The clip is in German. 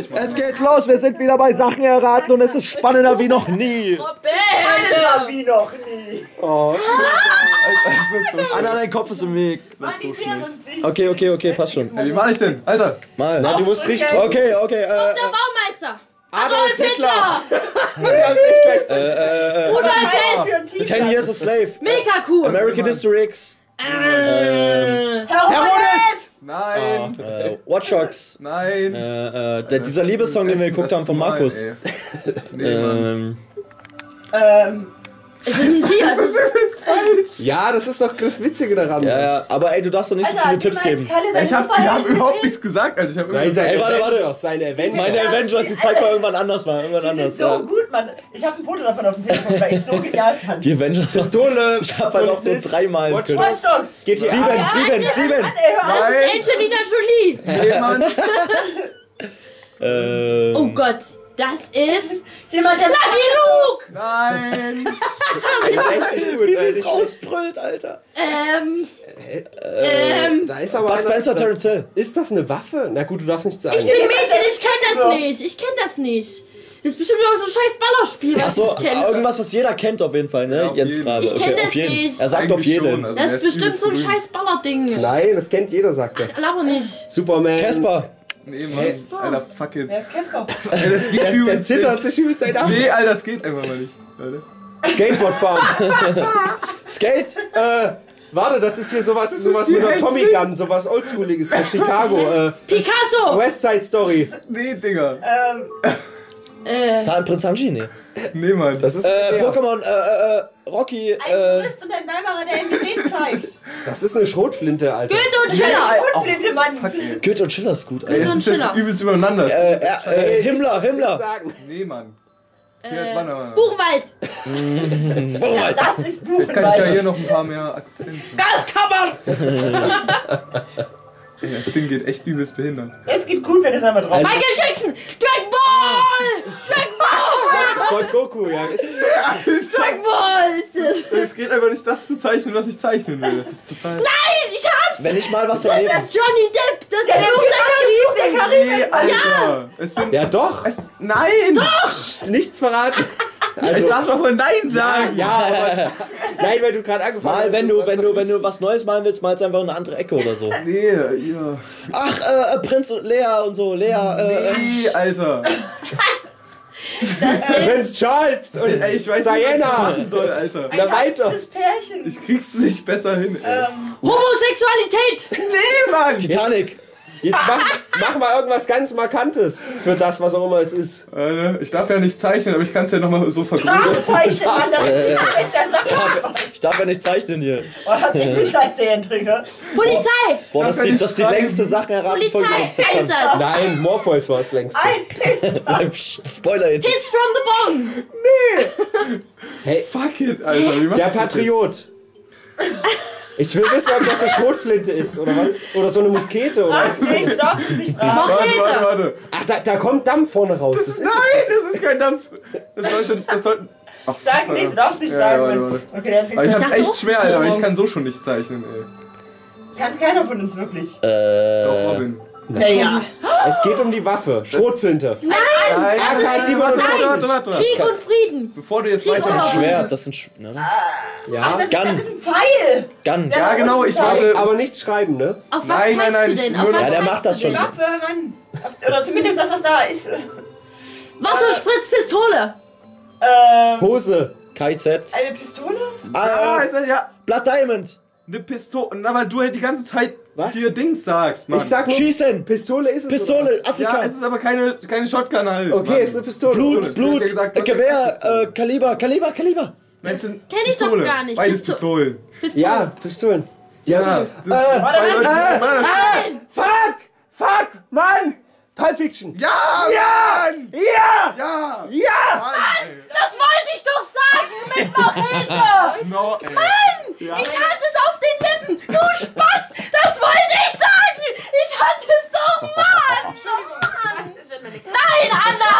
nicht machen. Es geht los, wir sind wieder bei Sachen erraten und es ist spannender wie noch nie. Spannender wie noch nie. Oh. Es wird so Anna, dein Kopf ist im Weg. Sehe sonst nicht. Okay, okay, okay, passt schon. Ey, wie mach ich denn? Alter. Mal. Na, du musst richtig. Okay, okay, äh, Der Baumeister. Adolf Hitler! Wir haben es echt gleich. äh, äh, Rudolf Hess. ein Team. 10 Years a Slave. Mega cool. American History X. Ähm, Herodes! Nein. äh, Watch Dogs. Nein. Äh, äh, der, dieser Liebessong, den wir geguckt haben von Markus. Nee. Ähm, Ähm, Es ist ein Tier. Es ist Ja, das ist doch das Witzige daran. ja, ja, aber ey, du darfst doch nicht so Alter, viele du Tipps geben. Ich hab, ich hab überhaupt nichts gesagt, Alter. Ich hab Nein, seine Ey, warte, warte. Seine Avengers. Meine Avengers, die zeigt mal irgendwann anders mal. Irgendwann Die sind anders. so Ja. gut, Mann. Ich habe ein Foto davon auf dem Telefon, weil ich es so genial fand. Die Avengers. Pistole. Ich hab halt auch so dreimal Watch Dogs! GTA. Sieben, sieben, sieben. Das ist Angelina Jolie. Nee, Mann. Ähm, Oh Gott. Das ist Jemand, der Lucky Luke. Nein. Das ist echt nicht gut. Wie ey, sie es nicht schlecht. Rausbrüllt, Alter. Ähm. Ähm. Da ist aber Bud Spencer, Terence Hill. Ist das eine Waffe? Na gut, du darfst nicht sagen. Ich bin ein Mädchen, ich kenn das nicht. Ich kenn das nicht. Das ist bestimmt auch so ein scheiß Ballerspiel, was Achso, ich kenne. irgendwas, was jeder kennt auf jeden Fall, ne? Ja, auf Jens jeden. gerade. Ich kenn okay, das auf jeden. nicht. Er sagt auf Eigentlich jeden. schon, also Das ist bestimmt so ein berühmt. scheiß Ballerding. Nein, das kennt jeder, sagt er. Aber nicht. Superman. Casper. Nee, Mann. Alter, fuck it. Wer ist Casper? Ey, das geht Der, zittert sich übelst ein ab. Nee, Alter, das geht einfach mal nicht. Leute. Skateboard fahren. Skate. äh, warte, das ist hier sowas, sowas die mit einer. Tommy Gun, sowas Oldschooliges für Chicago. Äh, Picasso. West Side Story. Nee, Digga. Ähm, Äh. San Prinz Sanji, ne? Nee, Mann. Das ist, Äh, ja, Pokémon, äh, äh, äh, Rocky, ein äh, Tourist und ein Weimarer, der ihm den zeigt. das ist eine Schrotflinte, Alter. Goethe und Schiller. Unflinte, Mann. Fuck, ey. Goethe und Schiller ist gut, Alter. es und ist jetzt Schiller. übelst übereinander. Äh, äh, äh, Himmler, Himmler. Sagen. Nee, Mann. Hier, Äh, warte, warte. Buchenwald. Buchenwald. Das ist Ich kann ich ja Buchenwald. hier noch ein paar mehr Akzente. Gaskammern. Ey, das Ding geht echt übelst behindert. Es geht gut, wenn es einmal drauf Michael Jackson. Dragon Ball. Dragon Ball. Von Goku, ja. Es ist, Dragon Ball ist es. Es geht einfach nicht das zu zeichnen, was ich zeichnen will. Das ist total. Nein, ich. Wenn ich mal was Das daneben. ist Johnny Depp. Das ist Der Fluch der der Karibik. Alter. Es sind. ja, doch. Es, nein! Nichts verraten. ich darf doch mal Nein sagen! Ja, aber. Nein, weil du gerade angefangen Mal, hast. wenn du, das- wenn das du, wenn du was Neues malen willst, malst einfach in eine andere Ecke oder so. Nee, ja. Ach, äh, äh, Prinz und Lea und so, Lea, äh, äh. Nee, Alter. Prinz Charles und Ey, ich weiß nicht, was ich Diana. machen soll, Alter. Na weiter. Pärchen. Ich krieg's nicht besser hin, ey. Ähm, Homosexualität. Nee, Mann! Titanic. Jetzt mach, mach mal irgendwas ganz Markantes für das, was auch immer es ist. Äh, ich darf ja nicht zeichnen, aber ich kann's ja nochmal so vergrößern. Nachzeichnen, Mann, das ist äh, der Sache. Ich darf ja nicht zeichnen hier. Oh, hat sich die Scheiße Polizei. Boah, das ist die, das ist die längste Sachen erraten. Sextant. Einsatz. Nein, Morpheus war es längst. Psst, Spoiler hin. Hits from the bone. Hey, Fuck it, Alter. Wie mach der ich das Patriot. Ich will wissen, ob das eine Schrotflinte ist oder was. Oder so eine Muskete oder was. Nee, ich darf es nicht fragen. Warte, warte, warte. Ach, da, da kommt Dampf vorne raus. Das ist Nein, das ist kein Dampf. Das sollte. Das sollte Ach, Sag nicht, du darfst nicht Ja, sagen. warte, Mann. warte. Okay, der Aber ich hab's echt schwer, das ist Alter, aber ich kann so schon nicht zeichnen, ey. Kann keiner von uns wirklich. Doch, Äh, Robin. Naja. Es geht um die Waffe. Schrotflinte. Nein, Das ist warte, warte, warte, warte, warte. Krieg und Frieden. Bevor du jetzt Krieg weißt, oder was Schwert, das sind Sch ne? Ja. Ach, das, Gun. das ist ein Pfeil. Gun. Ja, genau, ich warte. Aber nichts schreiben, ne? Auf was Nein, nein, nein, du ich denn? nur Ja, der macht das schon. denn? Waffe, Mann. Oder zumindest das, was da ist. Wasserspritzpistole. Ähm, Hose. KZ. eine Pistole? Ja, Ah, ist das ja Blood Diamond. Eine Pistole. Na, weil du halt die ganze Zeit Was? hier Dings sagst, Mann. Ich sag nur, Schießen. Pistole ist es. Pistole? Afrika. Ja, es ist aber keine, keine Shotgun halt. Okay, Mann. es ist eine Pistole. Blut, Blut, ja gesagt, äh, ja Gewehr, Pistole. äh, Kaliber, Kaliber, Kaliber. Kenn ich doch gar nicht. Beides Pisto- Pistolen. Pistole. Ja, Pistolen. Ja. Äh, Leute, die aufeinander stehen. Nein. Fuck! Fuck! Mann! Pulp Fiction! Ja! Ja! Mann! Ja! Ja! Ja! Mann. Das wollte ich doch sagen mit Machete. No, ey. Ich hatte 한다.